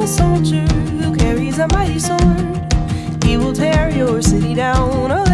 a soldier who carries a mighty sword. He will tear your city down. Oh.